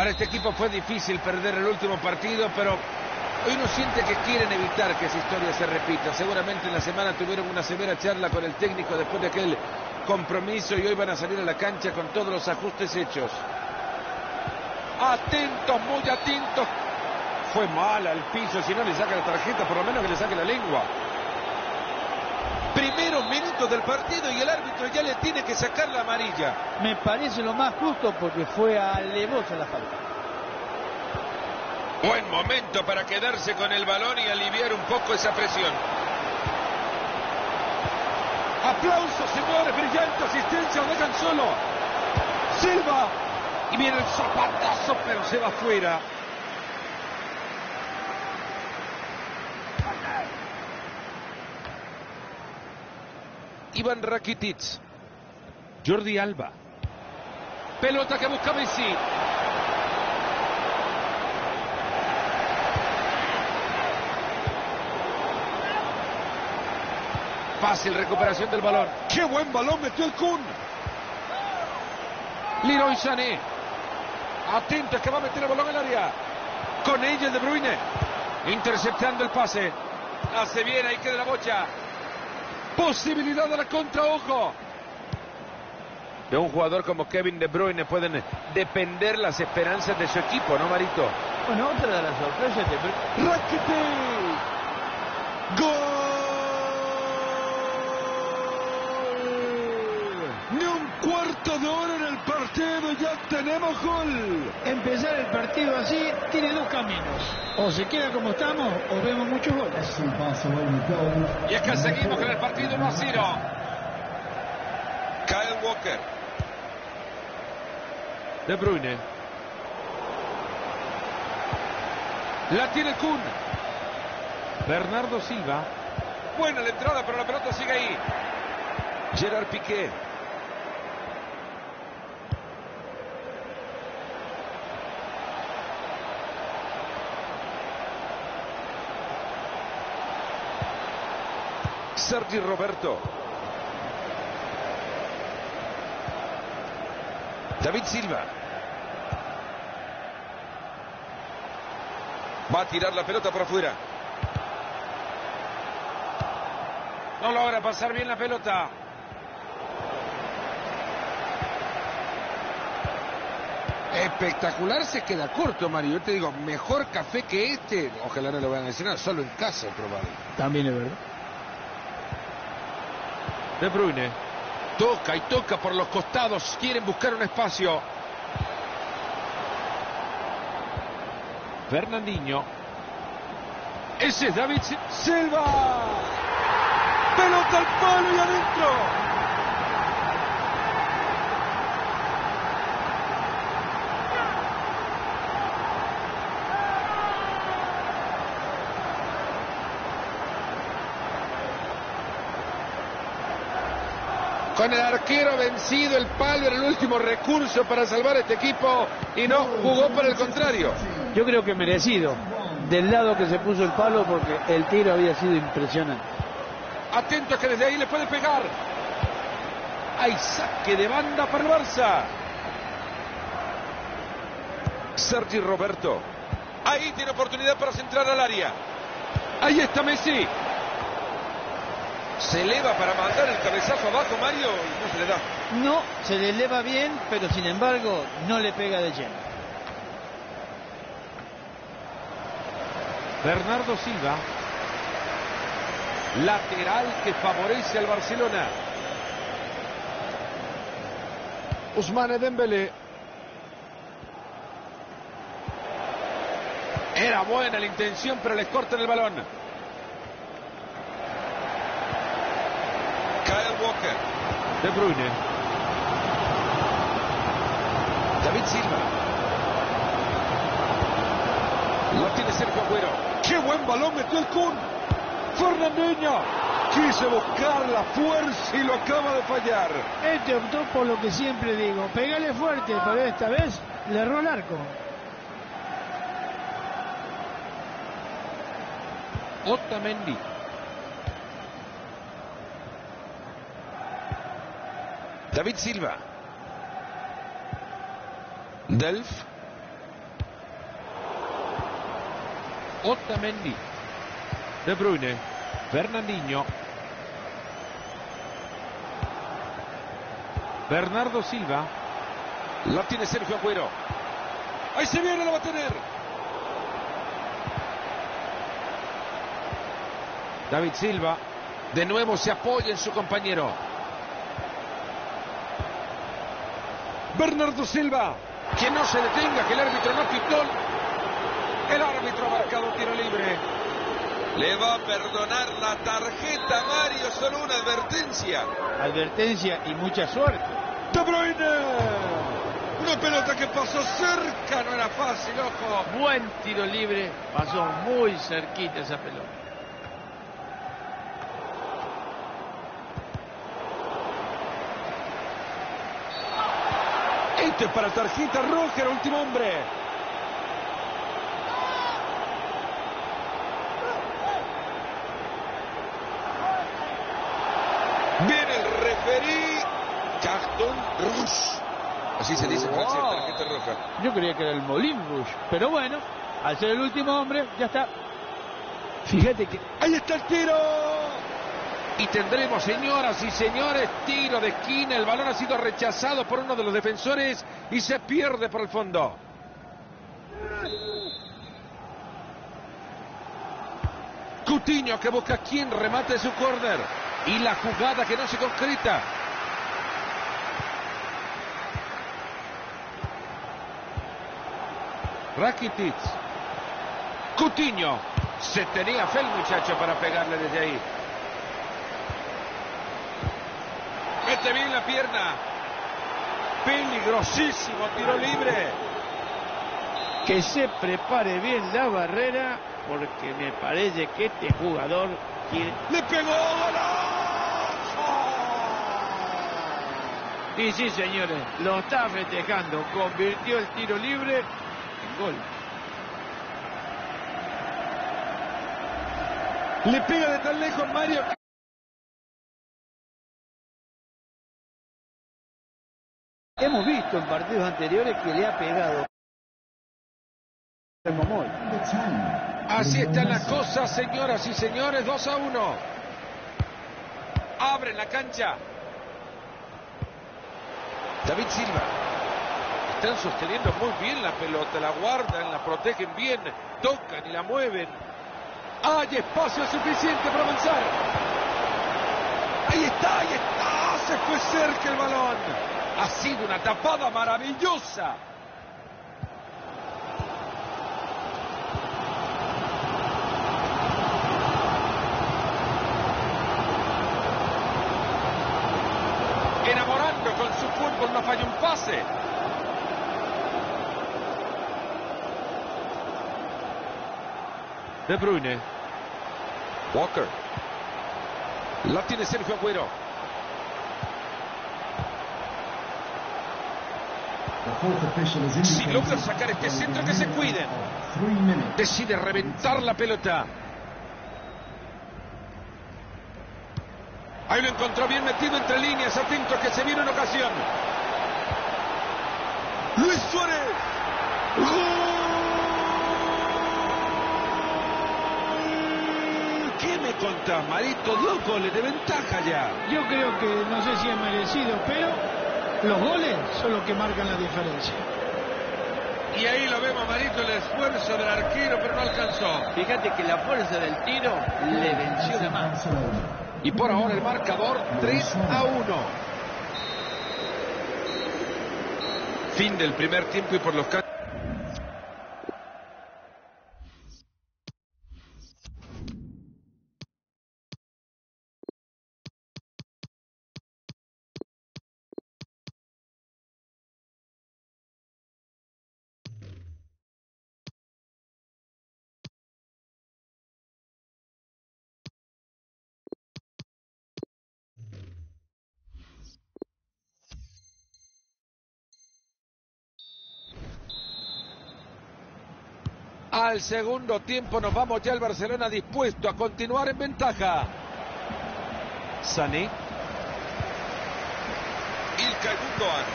Para este equipo fue difícil perder el último partido, pero hoy uno siente que quieren evitar que esa historia se repita. Seguramente en la semana tuvieron una severa charla con el técnico después de aquel compromiso y hoy van a salir a la cancha con todos los ajustes hechos. Atentos, muy atentos. Fue mal al piso, si no le saca la tarjeta, por lo menos que le saque la lengua. Primeros minutos del partido y el árbitro ya le tiene que sacar la amarilla. Me parece lo más justo porque fue alevosa la falta. Buen momento para quedarse con el balón y aliviar un poco esa presión. Aplausos, señores, brillante asistencia, dejan solo. Silva. Y viene el zapatazo, pero se va fuera. Iván Rakitic. Jordi Alba. Pelota que busca Messi. Fácil recuperación del balón. ¡Qué buen balón metió el Kun! Leroy Sané. Atento que va a meter el balón en el área. Con ella el de Bruyne. Interceptando el pase. Hace bien, ahí queda la bocha. Posibilidad de la contra, ojo. De un jugador como Kevin De Bruyne pueden depender las esperanzas de su equipo, ¿no, Marito? Bueno, otra de las sorpresas de... Rakitic. ¡Gol! Ni un cuarto de hora en el ya tenemos gol. Empezar el partido así tiene dos caminos. O se queda como estamos o vemos muchos goles. Y es que seguimos con el partido 1 a 0. Kyle Walker. De Bruyne. La tiene Kun. Bernardo Silva. Buena la entrada, pero la pelota sigue ahí. Gerard Piqué. Sergi Roberto. David Silva. Va a tirar la pelota por afuera. No logra pasar bien la pelota. Espectacular se queda corto, Mario. Yo te digo, mejor café que este. Ojalá no lo vayan a mencionar, solo en casa es probable. También es verdad. De Bruyne. Toca y toca por los costados. Quieren buscar un espacio. Fernandinho. Ese es David Silva. Pelota al palo y adentro. Con el arquero vencido, el palo era el último recurso para salvar a este equipo y no jugó por el contrario. Yo creo que merecido. Del lado que se puso el palo porque el tiro había sido impresionante. Atento que desde ahí le puede pegar. Hay saque de banda para el Barça. Sergi Roberto. Ahí tiene oportunidad para centrar al área. Ahí está Messi. Se eleva para mandar el cabezazo abajo, Mario, y no se le da. No, se le eleva bien, pero sin embargo no le pega de lleno. Bernardo Silva. Lateral que favorece al Barcelona. Ousmane Dembélé. Era buena la intención, pero les cortan el balón. Kyle Walker. De Bruyne. David Silva. Lo tiene Sergio Agüero. ¡Qué buen balón metió el Kun! Fernandinho. Quiso buscar la fuerza y lo acaba de fallar. Este optó por lo que siempre digo. Pégale fuerte, pero esta vez le erró el arco. Otamendi. David Silva. Delf. Otamendi. De Bruyne. Fernandinho. Bernardo Silva. La tiene Sergio Agüero. Ahí se viene, la va a tener. David Silva. De nuevo se apoya en su compañero. Bernardo Silva. Que no se detenga, que el árbitro no pitó. El árbitro ha marcado tiro libre. Le va a perdonar la tarjeta Mario, solo una advertencia. Advertencia y mucha suerte. De Bruyne. Una pelota que pasó cerca, no era fácil, ojo. Buen tiro libre, pasó muy cerquita esa pelota. Este es para tarjeta roja, el último hombre. Viene el referí. Carton Rouge. Así se dice tarjeta roja. Yo creía que era el Molin Rouge, pero bueno, al ser el último hombre, ya está. Fíjate que Ahí está el tiro. Y tendremos, señoras y señores, tiro de esquina. El balón ha sido rechazado por uno de los defensores y se pierde por el fondo. Cutiño que busca quien remate su córner. Y la jugada que no se concreta. Rakitic. Cutiño. Se tenía fe el muchacho para pegarle desde ahí. Mete bien la pierna. Peligrosísimo tiro libre. Que se prepare bien la barrera, porque me parece que este jugador quiere... Le pegó golazo. Y sí, señores, lo está festejando. Convirtió el tiro libre en gol. Le pega de tan lejos Mario. Hemos visto en partidos anteriores que le ha pegado. Así están las cosas, señoras y señores. 2 a 1. Abren la cancha. David Silva. Están sosteniendo muy bien la pelota. La guardan, la protegen bien. Tocan y la mueven. Hay espacio suficiente para avanzar. Ahí está, ahí está. Se fue cerca el balón. Ha sido una tapada maravillosa. Enamorando con su fútbol, no falla un pase. De Bruyne. Walker. La tiene Sergio Agüero. Si logra sacar este centro, que se cuiden. Decide reventar la pelota. Ahí lo encontró bien metido entre líneas, atento que se viene una ocasión. Luis Suárez. ¡Gol! ¿Qué me contás, Marito? Dos goles de ventaja ya. Yo creo que no sé si es merecido, pero los goles son los que marcan la diferencia. Y ahí lo vemos, Marito, el esfuerzo del arquero, pero no alcanzó. Fíjate que la fuerza del tiro le venció la mano. Y por ahora el marcador 3 a 1. Fin del primer tiempo y por los Al segundo tiempo nos vamos ya al Barcelona dispuesto a continuar en ventaja. Sané, Ilkay Gundogan.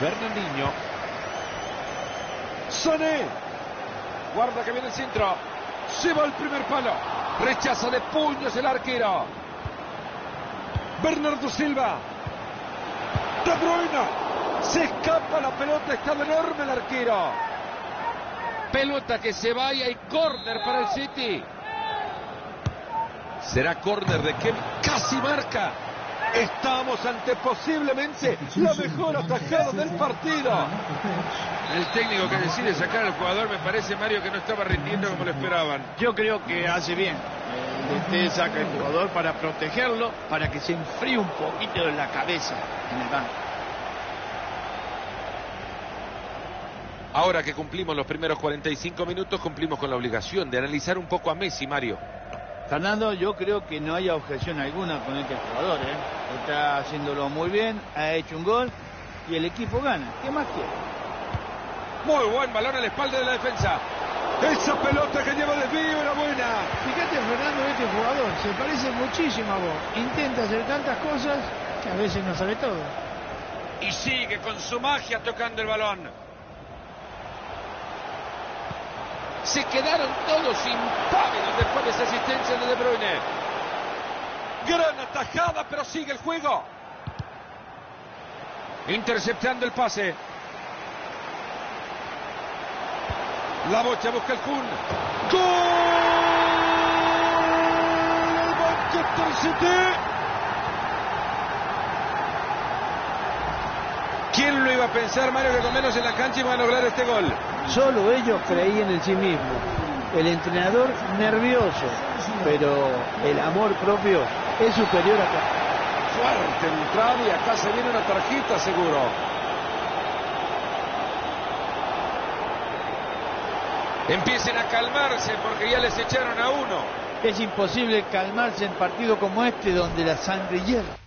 Fernandinho. Sané. Guarda que viene el centro. Se va el primer palo. Rechaza de puños el arquero. Bernardo Silva. De Bruyne. Se escapa la pelota. Está de enorme el arquero. Pelota que se va y córner para el City. Será córner de Kevin. Casi marca. Estamos ante posiblemente la mejor atajada del partido. El técnico que decide sacar al jugador me parece, Mario, que no estaba rindiendo como lo esperaban. Yo creo que hace bien. El DT saca el jugador para protegerlo, para que se enfríe un poquito de la cabeza en el banco. Ahora que cumplimos los primeros 45 minutos, cumplimos con la obligación de analizar un poco a Messi, Mario. Fernando, yo creo que no haya objeción alguna con este jugador. ¿eh? Está haciéndolo muy bien, ha hecho un gol y el equipo gana. ¿Qué más quiere? Muy buen balón a la espalda de la defensa. Esa pelota que lleva desvío era buena. Fíjate, Fernando, este jugador se parece muchísimo a vos. Intenta hacer tantas cosas que a veces no sabe todo. Y sigue con su magia tocando el balón. Se quedaron todos impávidos después de esa asistencia de De Bruyne. Gran atajada, pero sigue el juego. Interceptando el pase. La bocha busca el Kun. ¡Gol! Manchester City. ¿Quién lo iba a pensar, Mario, que con menos en la cancha iban a lograr este gol? Solo ellos creían en sí mismos. El entrenador nervioso, pero el amor propio es superior a... Fuerte entrada y acá se viene una tarjeta seguro. Empiecen a calmarse porque ya les echaron a uno. Es imposible calmarse en partido como este donde la sangre hierve.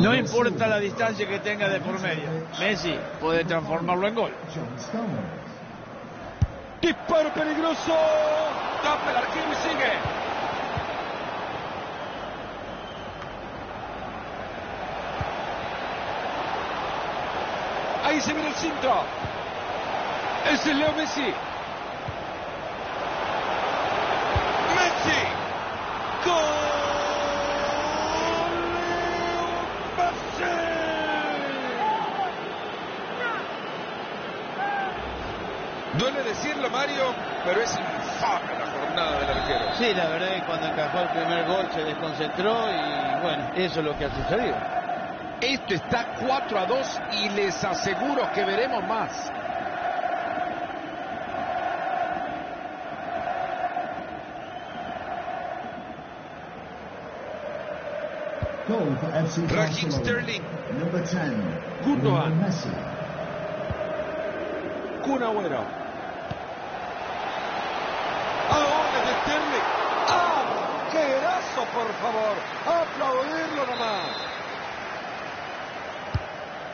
No importa la distancia que tenga de por medio. Messi puede transformarlo en gol. Disparo peligroso. Tapa el arquero y sigue. Ahí se viene el centro. Ese es Leo Messi. Messi. Gol. Duele decirlo, Mario, pero es infame la jornada del arquero. Sí, la verdad es que cuando encajó el primer gol se desconcentró y bueno, eso es lo que ha sucedido. Esto está 4 a 2 y les aseguro que veremos más. Raheem Sterling. Gundogan. Kun Agüero. Ahora de Sterling. ¡Ah! ¡Qué por favor! ¡Aplaudirlo nomás!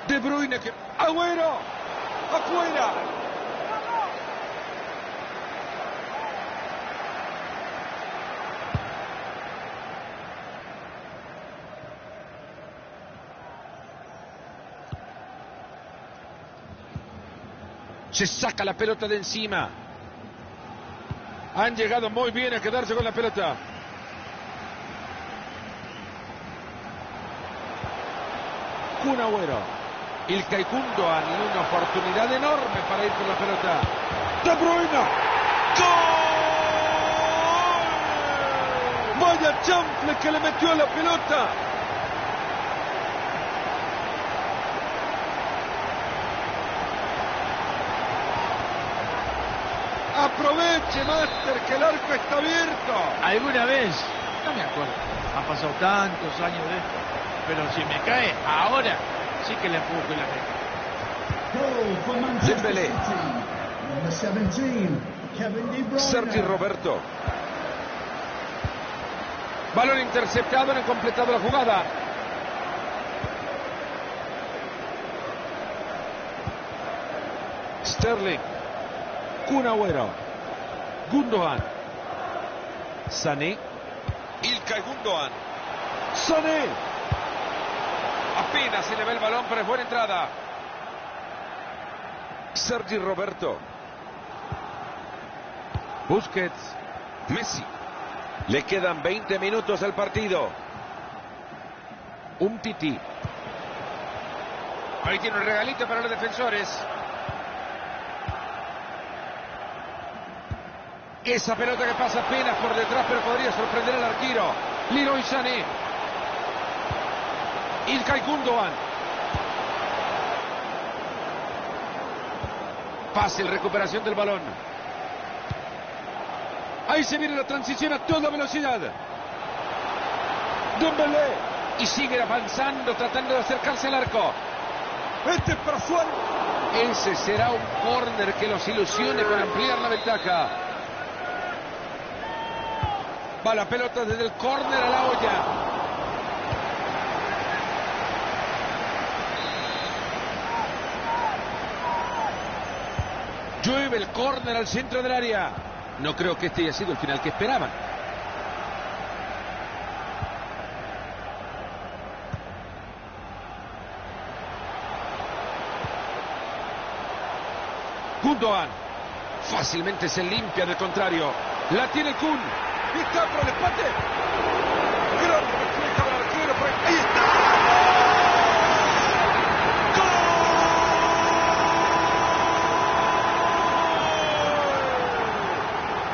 De Bruyne que... ¡Agüero! ¡Afuera! Se saca la pelota de encima. Han llegado muy bien a quedarse con la pelota. Kun Agüero. Il Caicundo ha una oportunidad enorme para ir con la pelota. De Bruyne. ¡Gol! Vaya chample que le metió a la pelota. Aproveche, Master, que el arco está abierto. ¿Alguna vez? No me acuerdo. Han pasado tantos años de esto. Pero si me cae ahora, sí que le empujo y la meto. Dembélé. Sergi Roberto. Balón interceptado, no han completado la jugada. Sterling. Kun Agüero. Gundogan. Sané. Ilkay Gundogan. Sané. Apenas se le ve el balón, pero es buena entrada. Sergi Roberto. Busquets. Messi. Le quedan 20 minutos al partido. Un tití. Ahí tiene un regalito para los defensores. Esa pelota que pasa apenas por detrás, pero podría sorprender al arquero. Leroy Sané. Ilkay Gundogan. Fácil recuperación del balón. Ahí se viene la transición a toda velocidad. Dembélé. Y sigue avanzando, tratando de acercarse al arco. Este es para Suárez. Ese será un córner que los ilusione para ampliar la ventaja. Va la pelota desde el córner a la olla. Llueve el córner al centro del área. No creo que este haya sido el final que esperaban. Gundogan. Fácilmente se limpia del contrario. La tiene Kun. Está por el empate. Gran reflejo del arquero. por ahí. Ahí está.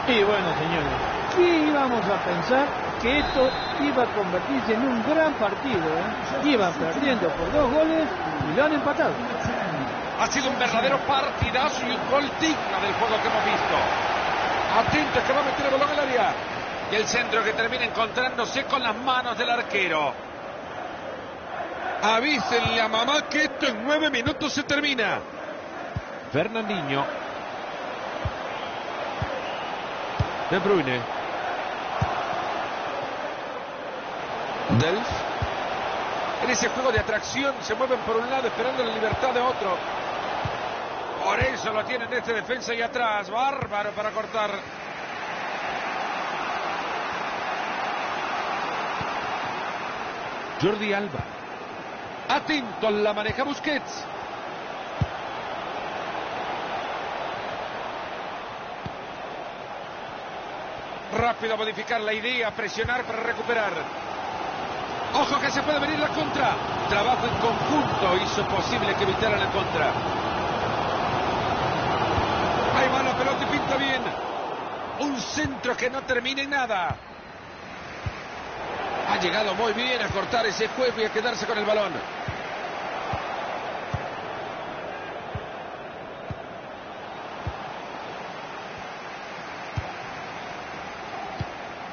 Y bueno, señores, ¿qué íbamos a pensar que esto iba a convertirse en un gran partido? eh? Iban perdiendo por dos goles y lo han empatado. Ha sido un verdadero partidazo y un gol digno del juego que hemos visto. Atentos que va a meter el balón al área. Y el centro que termina encontrándose con las manos del arquero. Avísenle a mamá que esto en nueve minutos se termina. Fernandinho. De Bruyne. Delf. En ese juego de atracción se mueven por un lado esperando la libertad de otro. Por eso lo tienen este defensa y atrás. Bárbaro para cortar. Jordi Alba. Atento, la maneja Busquets. Rápido a modificar la idea, presionar para recuperar. Ojo que se puede venir la contra. Trabajo en conjunto hizo posible que evitaran la contra. Ahí va la pelota y pinta bien. Un centro que no termina en nada. Ha llegado muy bien a cortar ese juego y a quedarse con el balón.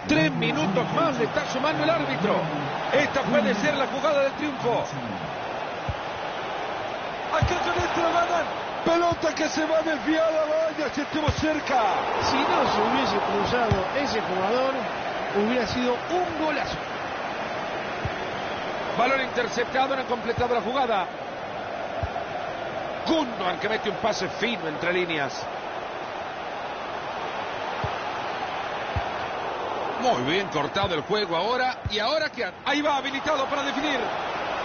Tres minutos más le está sumando el árbitro. Esta puede ser la jugada del triunfo. Acá con este lo ganan. Pelota que se va desviada. Vaya, si estemos cerca. Si no se hubiese cruzado ese jugador, hubiera sido un golazo. Balón interceptado, no han completado la jugada. Gundogan que mete un pase fino entre líneas. Muy bien cortado el juego ahora. ¿Y ahora qué? Ahí va, habilitado para definir.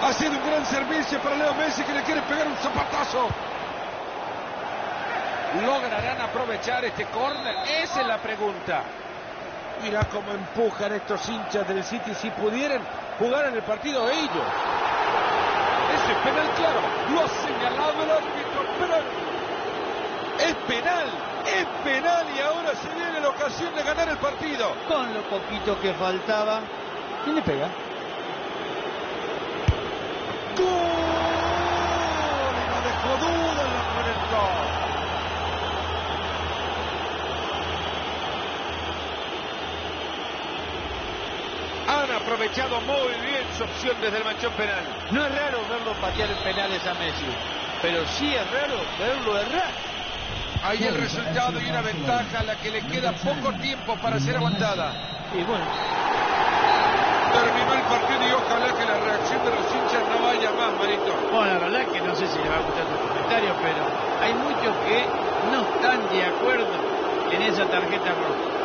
Ha sido un gran servicio para Leo Messi que le quiere pegar un zapatazo. ¿Lograrán aprovechar este córner? Esa es la pregunta. Mira cómo empujan estos hinchas del City si pudieran jugar en el partido ellos. Eso es penal, claro. Lo ha señalado el árbitro. Penal. Es penal. Es penal y ahora se viene la ocasión de ganar el partido. Con lo poquito que faltaba. ¿Quién le pega? ¡Gol! Y no dejó duda en. Han aprovechado muy bien su opción desde el manchón penal. No es raro verlo patear en penales a Messi, pero sí es raro verlo errar. Ahí el resultado y una ventaja a la que le queda poco tiempo para ser aguantada. Y bueno, terminó el partido y ojalá que la reacción de los hinchas no vaya más, Marito. Bueno, la verdad es que no sé si les va a gustar tu comentario, pero hay muchos que no están de acuerdo en esa tarjeta roja.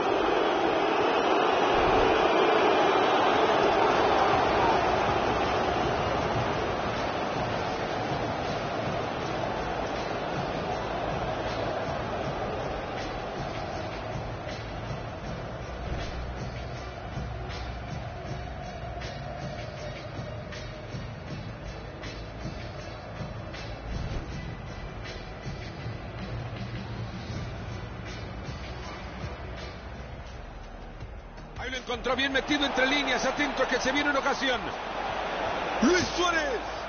Encontró bien metido entre líneas, atento que se viene una ocasión. Luis Suárez.